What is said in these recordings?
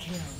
Kill.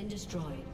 Been destroyed.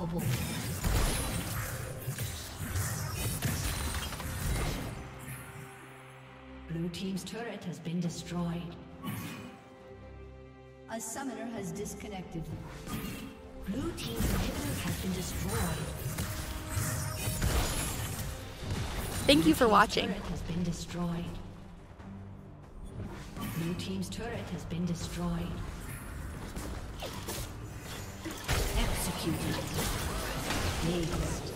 Unstoppable. Blue Team's turret has been destroyed. A summoner has disconnected. Blue Team's inhibitor has been destroyed. Thank you for Team's watching. Turret has been destroyed. Blue Team's turret has been destroyed. Executed. Aced.